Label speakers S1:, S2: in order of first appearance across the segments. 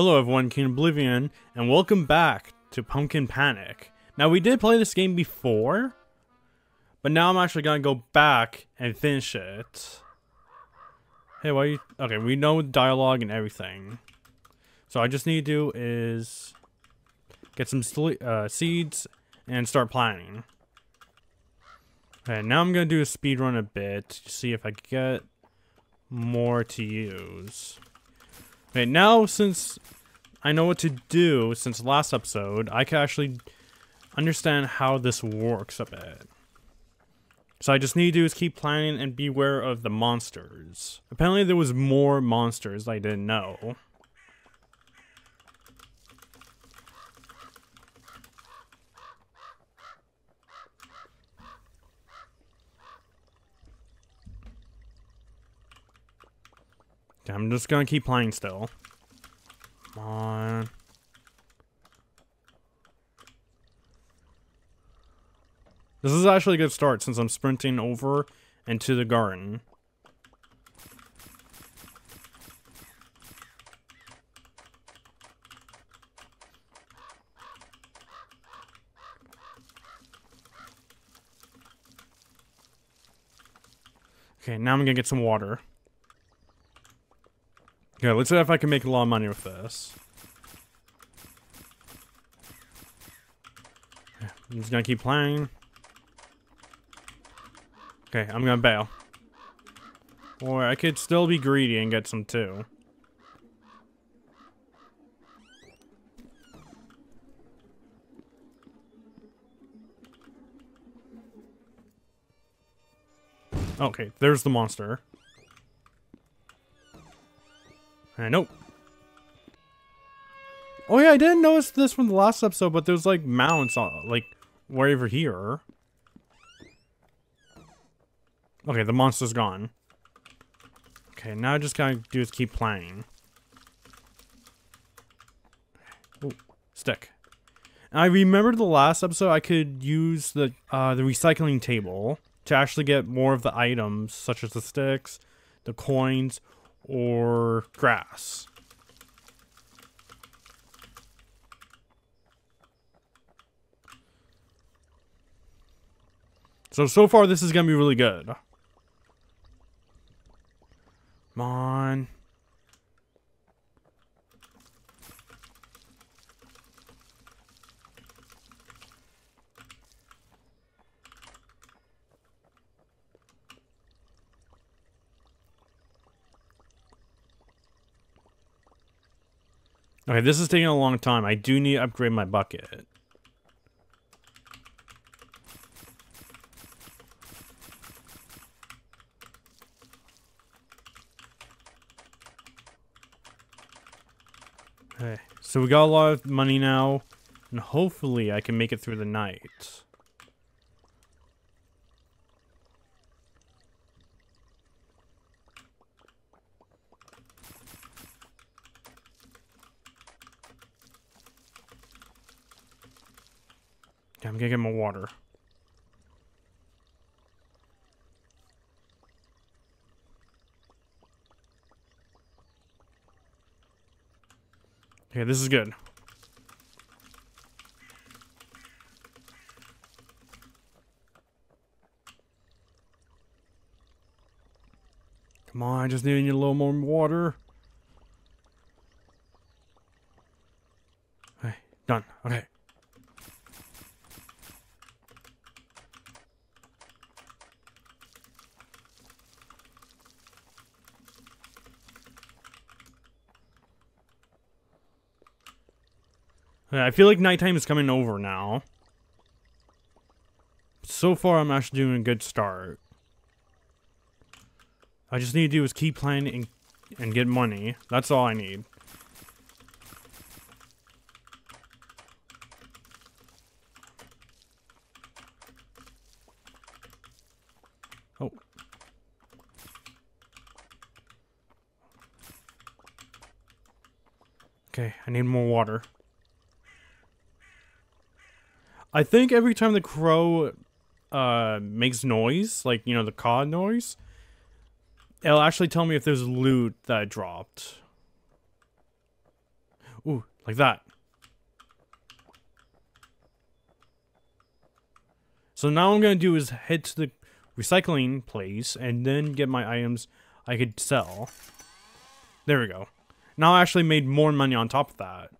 S1: Hello everyone, Kingdom Oblivion, and welcome back to Pumpkin Panic. Now we did play this game before, but now I'm actually gonna go back and finish it. Hey, why you- okay, we know dialogue and everything. So I just need to do is get some uh, seeds and start planting. Okay, now I'm gonna do a speed run a bit to see if I get more to use. Okay, now since I know what to do since last episode, I can actually understand how this works a bit. So I just need to do is keep planning and beware of the monsters. Apparently there was more monsters I didn't know. I'm just gonna keep playing still. Come on. This is actually a good start since I'm sprinting over into the garden. Okay, now I'm gonna get some water. Okay, let's see if I can make a lot of money with this. I'm just gonna keep playing. Okay, I'm gonna bail. Or I could still be greedy and get some too. Okay, there's the monster. Know. Oh yeah, I didn't notice this from the last episode, but there's like mounts on, like, over here. Okay, the monster's gone. Okay, now I just gotta do is keep playing. Ooh, stick. I remember the last episode I could use the uh, the recycling table to actually get more of the items, such as the sticks, the coins, or grass. So, so far this is going to be really good. Come on. Okay, this is taking a long time. I do need to upgrade my bucket. Okay, so we got a lot of money now, and hopefully I can make it through the night. Gonna get more water. Okay, this is good. Come on, just need a little more water. Okay, done. Okay. I feel like nighttime is coming over now. So far, I'm actually doing a good start. I just need to do is keep playing and, and get money. That's all I need. Oh. Okay, I need more water. I think every time the crow uh, makes noise, like, you know, the caw noise, it'll actually tell me if there's loot that I dropped. Ooh, like that. So now I'm going to do is head to the recycling place and then get my items I could sell. There we go. Now I actually made more money on top of that.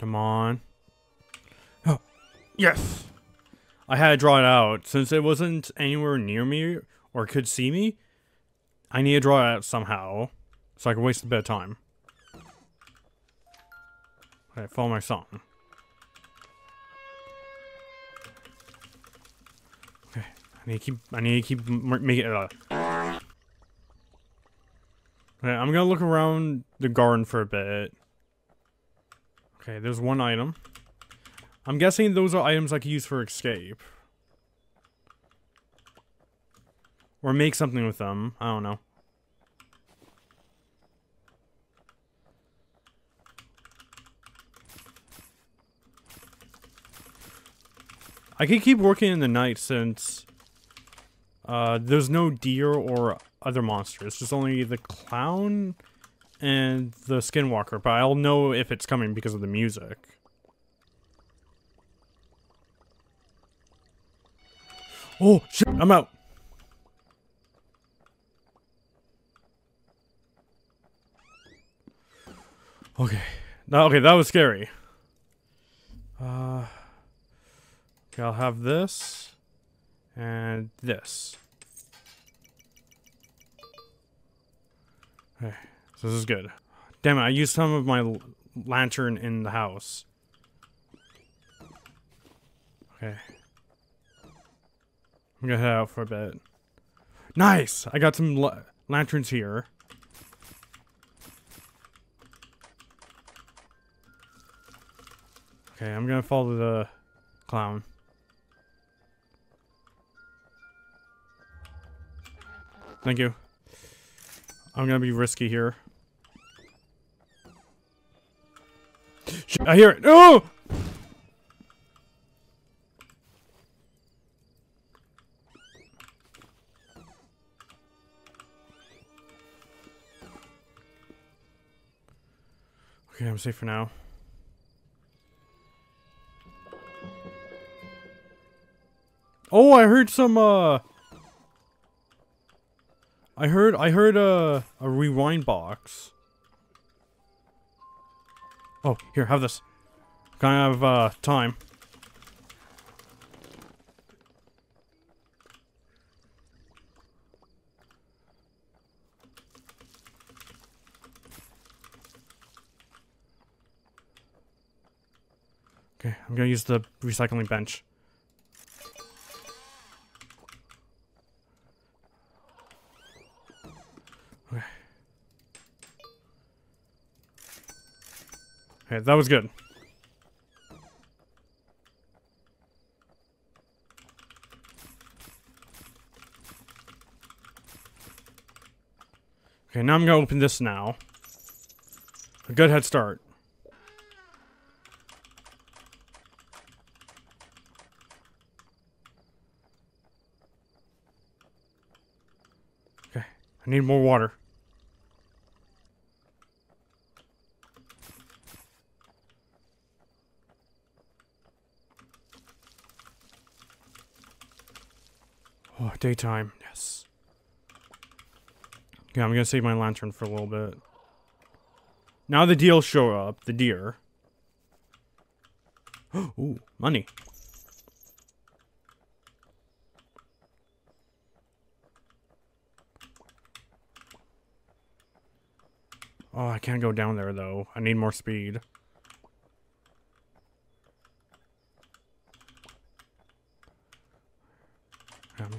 S1: Come on. Oh, yes! I had to draw it out. Since it wasn't anywhere near me or could see me, I need to draw it out somehow so I can waste a bit of time. Okay, follow my song. Okay, I need to keep. I need to keep making it. Uh. Okay, I'm gonna look around the garden for a bit. Okay, there's one item. I'm guessing those are items I could use for escape. Or make something with them. I don't know. I could keep working in the night since uh, there's no deer or other monsters. Just only the clown and the skinwalker. But I'll know if it's coming because of the music. Oh, shit, I'm out. Okay. Now, okay, that was scary. Uh, okay, I'll have this and this. Okay, so this is good. Damn it, I used some of my lantern in the house. Okay. I'm gonna head out for a bit. Nice! I got some la lanterns here. Okay, I'm gonna follow the clown. Thank you. I'm gonna be risky here. I hear it. Oh! Okay, I'm safe for now. Oh, I heard some, uh... I heard, I heard a, a rewind box. Oh, here, have this. Kind of, uh, time. Okay, I'm gonna use the recycling bench. Okay, that was good. Okay, now I'm gonna open this now. A good head start. Okay, I need more water. Oh, daytime. Yes. Okay, I'm gonna save my lantern for a little bit. Now the deal show up, the deer. Ooh, money. Oh, I can't go down there though. I need more speed.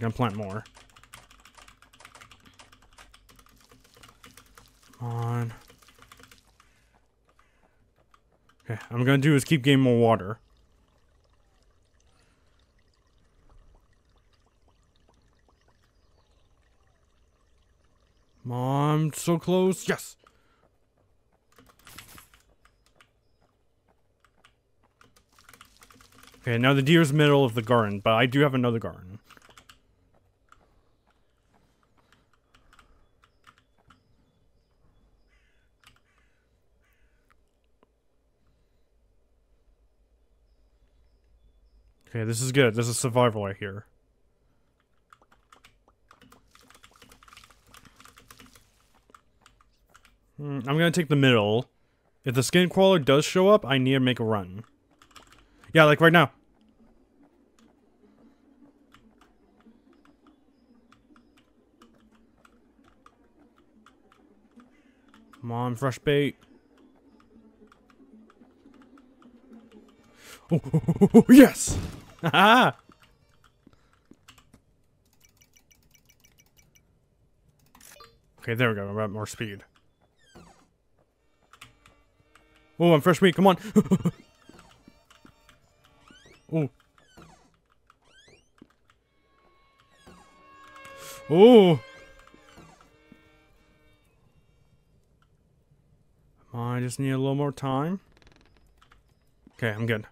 S1: Gonna plant more. Come on. Okay, I'm gonna do is keep getting more water. Mom, so close. Yes. Okay, now the deer's middle of the garden, but I do have another garden. Okay, this is good. This is survival right here. Hmm, I'm gonna take the middle. If the skinwalker does show up, I need to make a run. Yeah, like right now. Come on, fresh bait. Oh, yes! Haha! okay, there we go. About more speed. Oh, I'm fresh meat. Come on. oh. Oh. I just need a little more time. Okay, I'm good.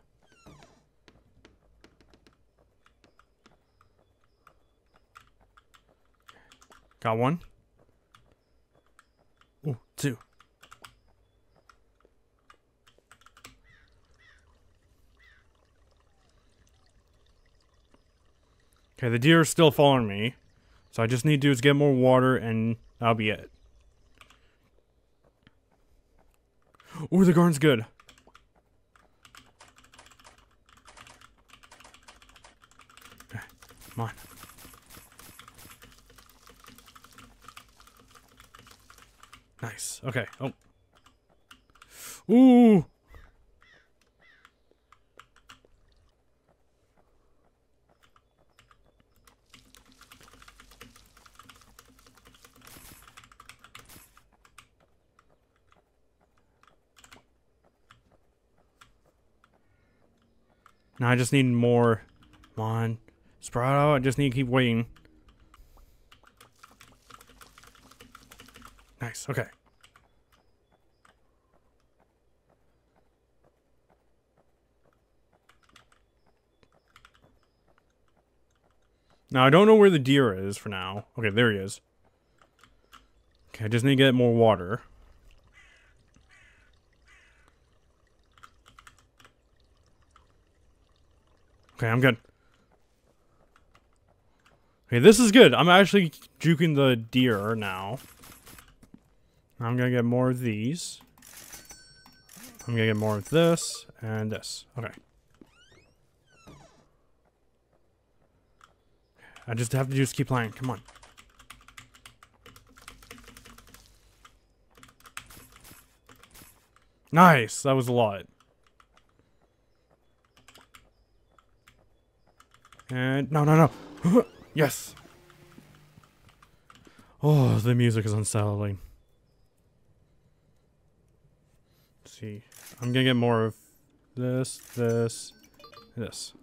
S1: Got one. two. Okay, the deer is still following me. So I just need to get more water and that'll be it. Oh, the garden's good. Okay, come on. Nice. Okay. Oh. Ooh. Now I just need more. Come on. Sprout out. I just need to keep waiting. Nice. Okay. Now, I don't know where the deer is for now. Okay, there he is. Okay, I just need to get more water. Okay, I'm good. Okay, this is good. I'm actually juking the deer now. I'm gonna get more of these. I'm gonna get more of this and this. Okay. I just have to just keep playing. Come on. Nice. That was a lot. And no, no, no. yes. Oh, the music is unsettling. Let's see. I'm gonna get more of this, this, this.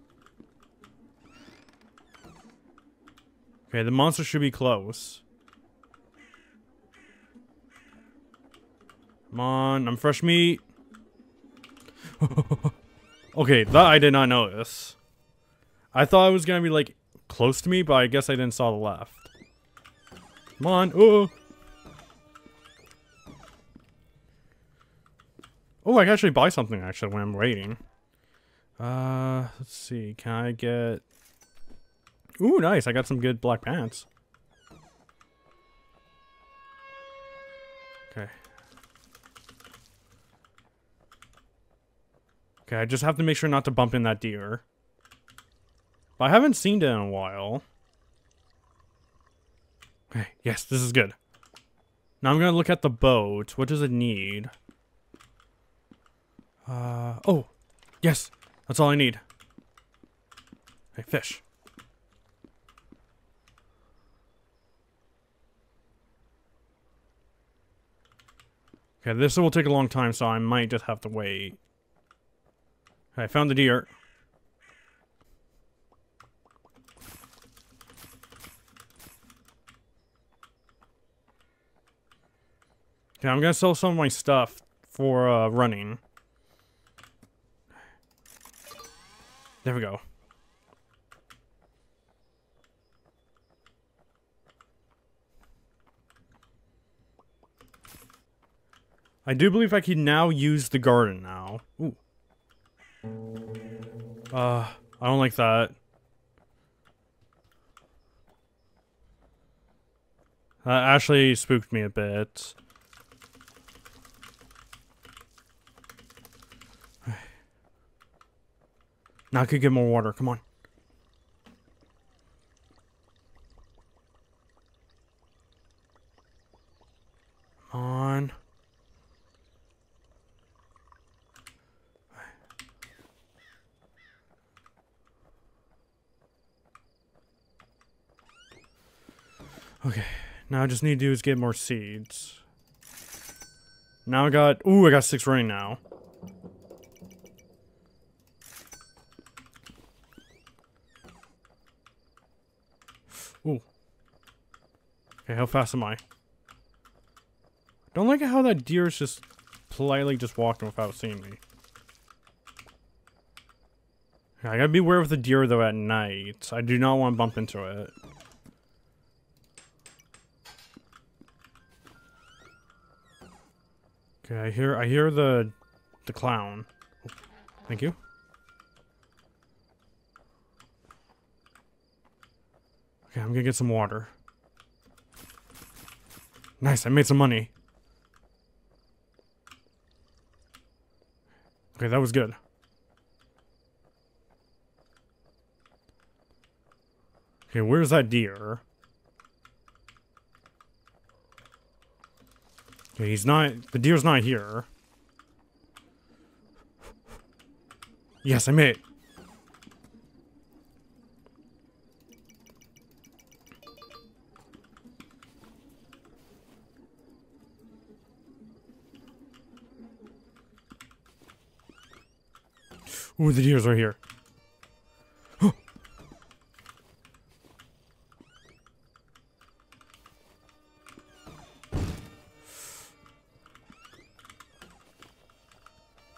S1: Okay, the monster should be close. Come on, I'm fresh meat. okay, that I did not notice. I thought it was gonna be like close to me, but I guess I didn't saw the left. Come on, oh. Oh, I can actually buy something actually when I'm waiting. Uh, let's see. Can I get... Ooh, nice. I got some good black pants. Okay. Okay, I just have to make sure not to bump in that deer. But I haven't seen it in a while. Okay, yes, this is good. Now I'm gonna look at the boat. What does it need? Uh, oh, yes, that's all I need. Hey, fish. Okay, this will take a long time, so I might just have to wait. Okay, I found the deer. Okay, I'm gonna sell some of my stuff for uh, running. There we go. I do believe I can now use the garden now. Ooh. Uh, I don't like that. That actually spooked me a bit. Now I could get more water. Come on. Come on. Okay, now I just need to do is get more seeds. Now I got, ooh, I got six running now. Ooh. Okay, how fast am I? Don't like how that deer is just politely just walking without seeing me. I gotta be aware of the deer though at night. I do not want to bump into it. Okay, I hear I hear the the clown. Oh, thank you. Okay, I'm gonna get some water. Nice, I made some money. Okay, that was good. Okay, where's that deer? Okay, he's not... The deer's not here. Yes, I made it. Ooh, the deer's right here.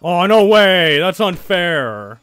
S1: Oh, no way! That's unfair!